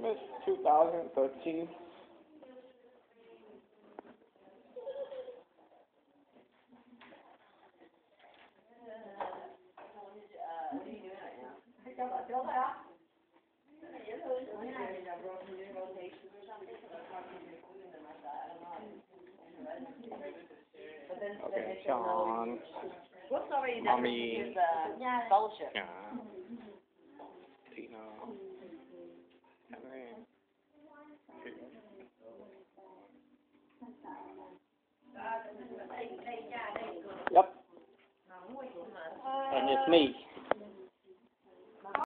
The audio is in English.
Christmas 2013. Okay, Sean. What's already done Mommy. is, uh, fellowship. Yeah. Yep. And it's me.